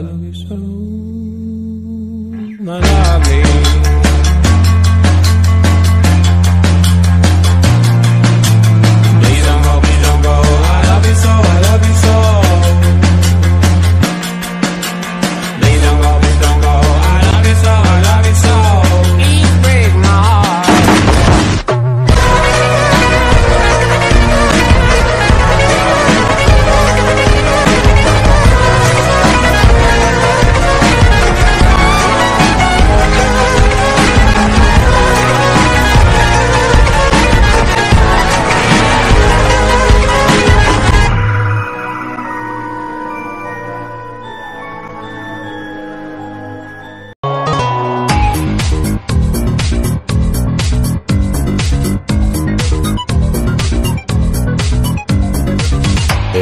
Love you so, my lovely.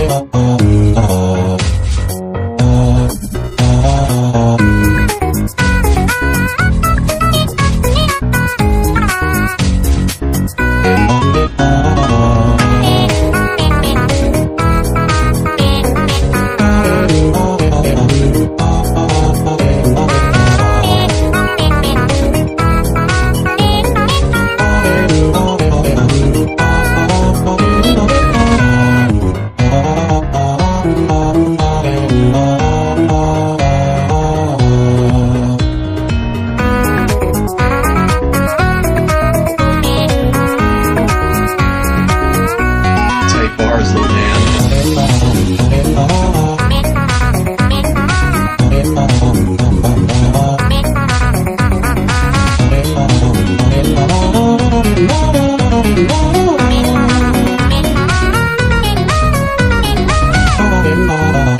Oh, Oh.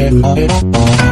I'm on it.